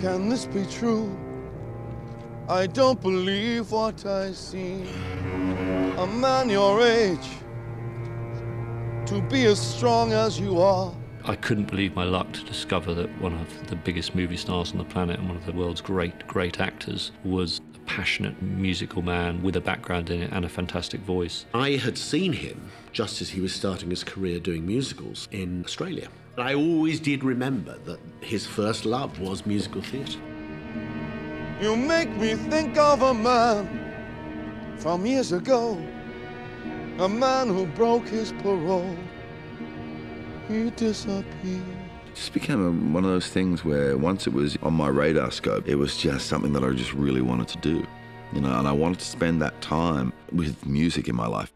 Can this be true? I don't believe what I see. A man your age, to be as strong as you are. I couldn't believe my luck to discover that one of the biggest movie stars on the planet and one of the world's great, great actors was passionate musical man with a background in it and a fantastic voice. I had seen him just as he was starting his career doing musicals in Australia. I always did remember that his first love was musical theatre. You make me think of a man from years ago, a man who broke his parole. He disappeared. Just became one of those things where once it was on my radar scope, it was just something that I just really wanted to do. You know, and I wanted to spend that time with music in my life.